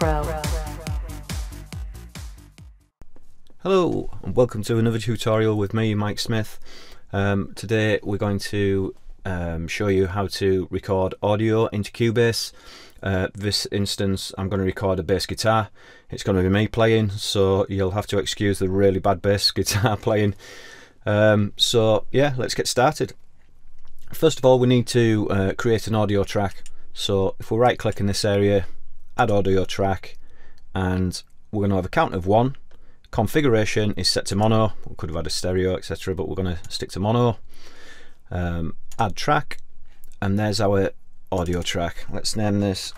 Pro. Hello and welcome to another tutorial with me Mike Smith. Um, today we're going to um, show you how to record audio into Cubase. Uh, this instance I'm going to record a bass guitar. It's going to be me playing so you'll have to excuse the really bad bass guitar playing. Um, so yeah let's get started. First of all we need to uh, create an audio track so if we right click in this area add audio track and we're going to have a count of one. Configuration is set to mono. We could have had a stereo etc but we're going to stick to mono. Um, add track and there's our audio track. Let's name this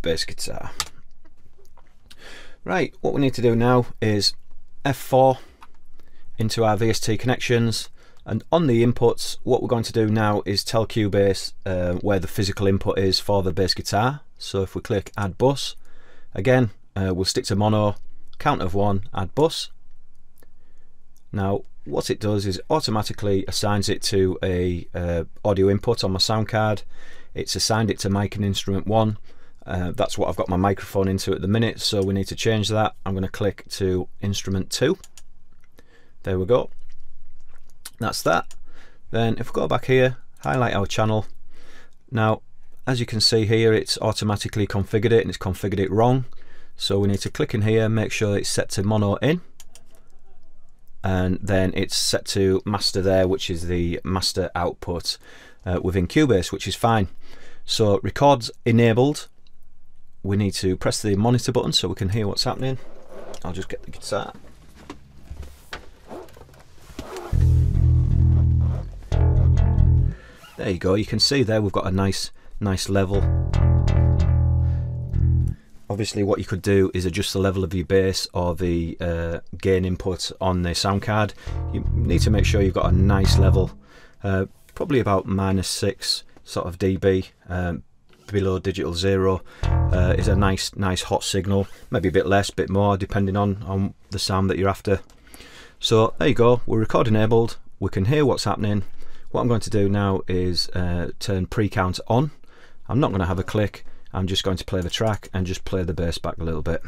bass guitar. Right what we need to do now is F4 into our VST connections and on the inputs what we're going to do now is tell Cubase uh, where the physical input is for the bass guitar so if we click add bus again uh, we'll stick to mono, count of one, add bus. Now what it does is automatically assigns it to a uh, audio input on my sound card. It's assigned it to mic and instrument one. Uh, that's what I've got my microphone into at the minute so we need to change that. I'm going to click to instrument 2. There we go. That's that. Then if we go back here, highlight our channel. Now as you can see here it's automatically configured it and it's configured it wrong. So we need to click in here, make sure it's set to mono in and then it's set to master there which is the master output uh, within Cubase which is fine. So records enabled we need to press the monitor button so we can hear what's happening. I'll just get the guitar. There you go, you can see there we've got a nice nice level. Obviously what you could do is adjust the level of your bass or the uh, gain input on the sound card. You need to make sure you've got a nice level uh, probably about minus 6 sort of dB um, below digital zero uh, is a nice nice hot signal. Maybe a bit less a bit more depending on on the sound that you're after. So there you go. We're record enabled. We can hear what's happening what I'm going to do now is uh, turn pre-count on I'm not going to have a click I'm just going to play the track and just play the bass back a little bit.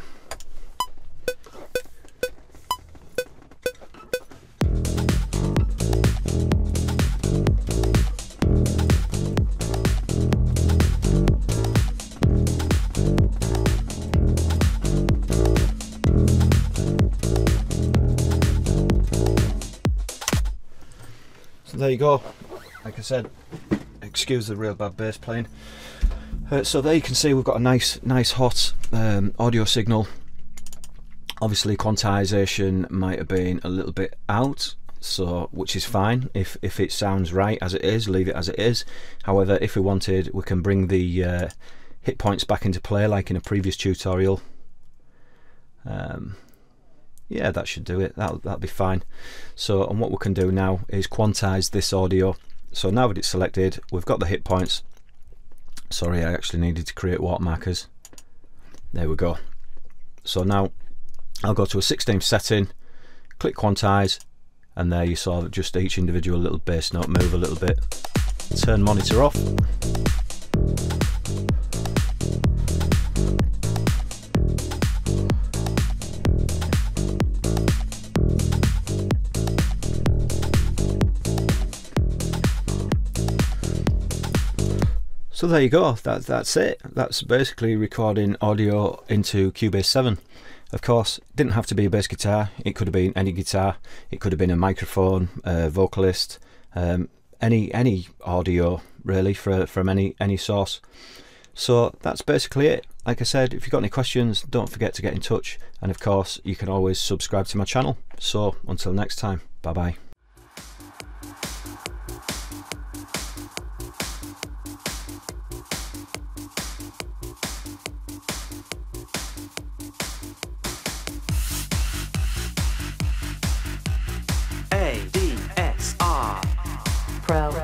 There you go. Like I said, excuse the real bad bass playing. Uh, so there you can see we've got a nice, nice hot um, audio signal. Obviously, quantization might have been a little bit out, so which is fine. If if it sounds right as it is, leave it as it is. However, if we wanted, we can bring the uh, hit points back into play, like in a previous tutorial. Um, yeah, that should do it. That'll that'll be fine. So, and what we can do now is quantize this audio. So now that it's selected, we've got the hit points sorry I actually needed to create warp markers there we go so now I'll go to a 16th setting click quantize and there you saw just each individual little bass note move a little bit turn monitor off So there you go, that, that's it. That's basically recording audio into Cubase 7. Of course, didn't have to be a bass guitar, it could have been any guitar, it could have been a microphone, a vocalist, um, any any audio really for, from any, any source. So that's basically it. Like I said, if you've got any questions, don't forget to get in touch. And of course, you can always subscribe to my channel. So until next time, bye bye. Pro.